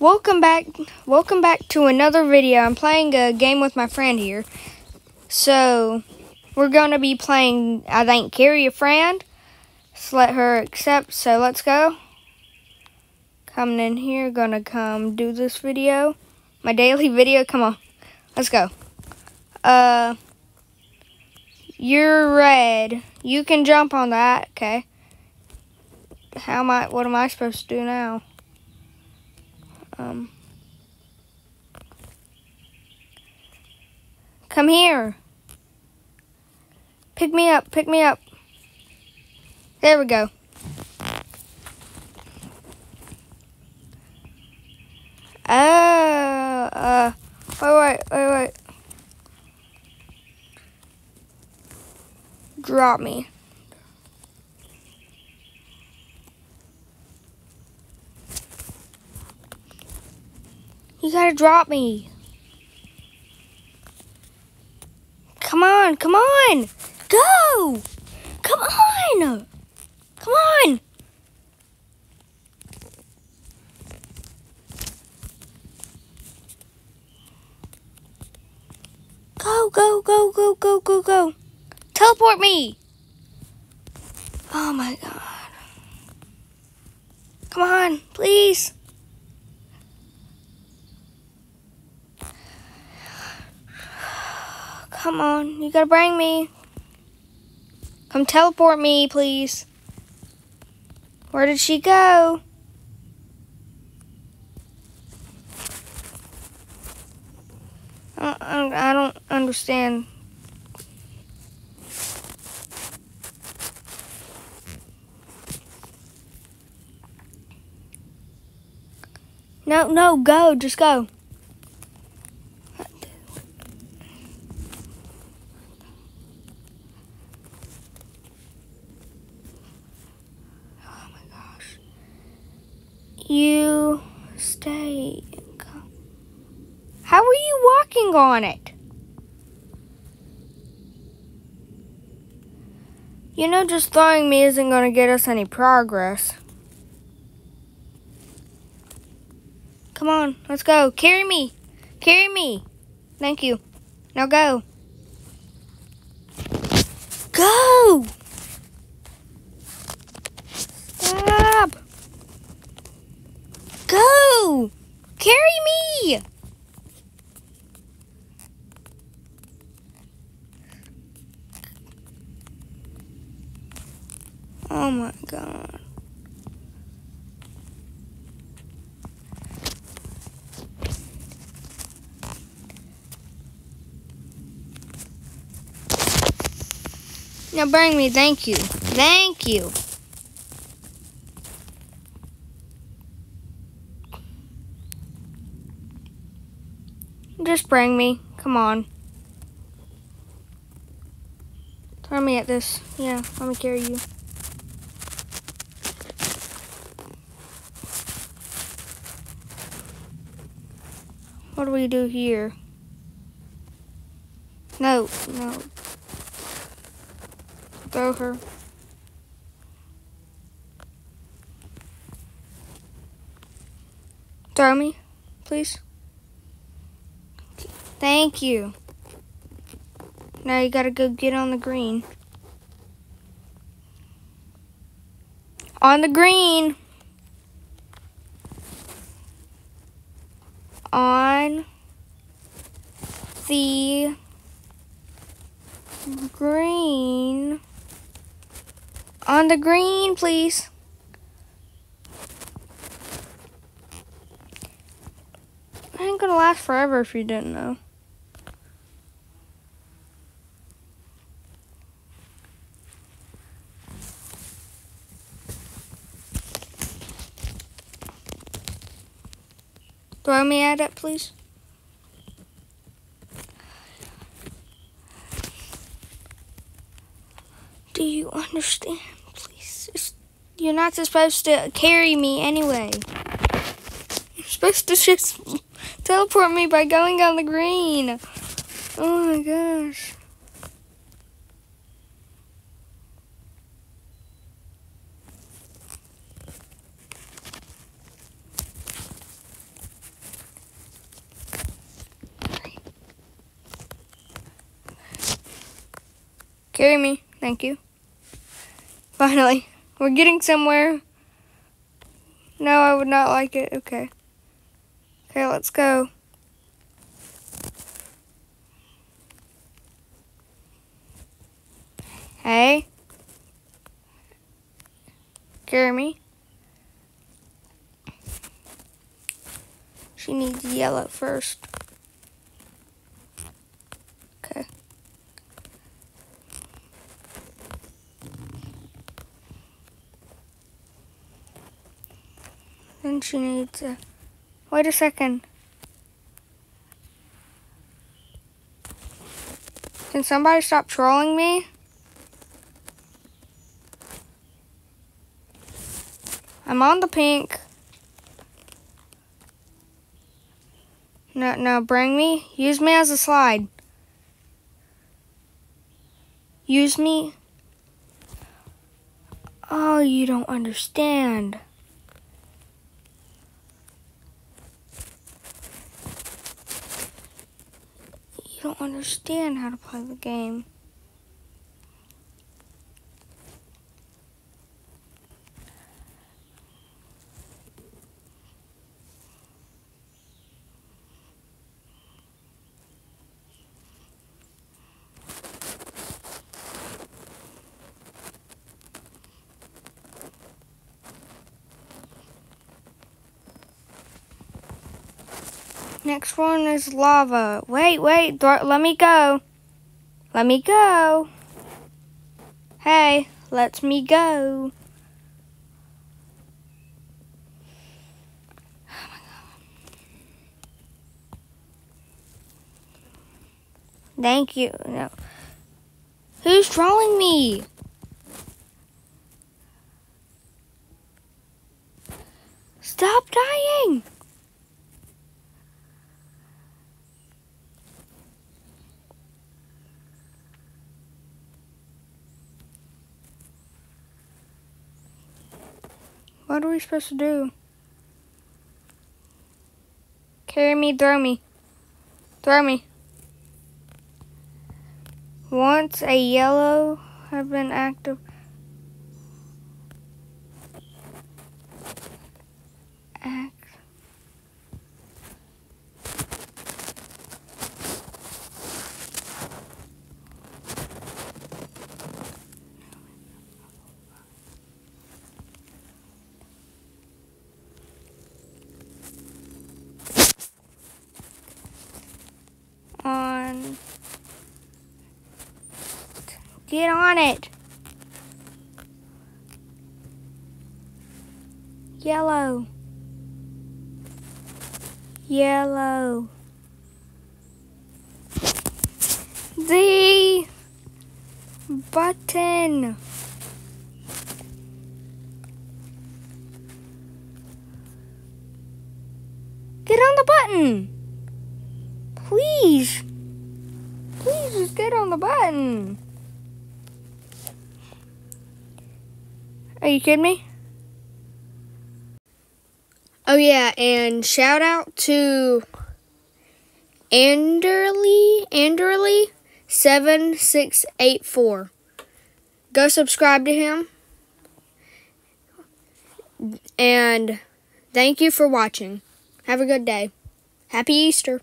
Welcome back. Welcome back to another video. I'm playing a game with my friend here. So, we're going to be playing, I think, carry a friend. Let's let her accept. So, let's go. Coming in here, gonna come do this video. My daily video. Come on. Let's go. Uh, you're red. You can jump on that. Okay. How am I, what am I supposed to do now? Um, come here. Pick me up, pick me up. There we go. Oh, uh, wait, wait. Drop me. Gotta drop me. Come on, come on. Go. Come on. Come on. Go, go, go, go, go, go, go. Teleport me. Oh my god. Come on, please. Come on, you gotta bring me. Come teleport me, please. Where did she go? I, I, I don't understand. No, no, go, just go. Oh my gosh. You stay. How are you walking on it? You know, just throwing me isn't going to get us any progress. Come on, let's go. Carry me. Carry me. Thank you. Now go. Go! Stop! Go! Carry me! Oh my god. Now bring me, thank you. Thank you. Just bring me. Come on. Throw me at this. Yeah, let me carry you. What do we do here? No, no. Throw her. Throw me, please. Thank you. Now you gotta go get on the green. On the green. On the green. On the green, please. It ain't gonna last forever if you didn't know. Throw me at it, please. Do you understand, please? You're not supposed to carry me anyway. You're supposed to just teleport me by going on the green. Oh my gosh. Carry me. Thank you. Finally. We're getting somewhere. No, I would not like it. Okay. Okay, let's go. Hey. Carry me. She needs yellow first. Okay. Then she needs a... Wait a second. Can somebody stop trolling me? I'm on the pink. No, no, bring me. Use me as a slide. Use me. Oh, you don't understand. Don't understand how to play the game. Next one is lava. Wait, wait, let me go. Let me go. Hey, let me go. Thank you. No. Who's trolling me? Stop dying! What are we supposed to do? Carry me, throw me. Throw me. Once a yellow have been active. on. Get on it. Yellow. Yellow. The button. Get on the button. Please. Please just get on the button. Are you kidding me? Oh yeah, and shout out to Anderly Anderly seven six eight four. Go subscribe to him. And thank you for watching. Have a good day. Happy Easter.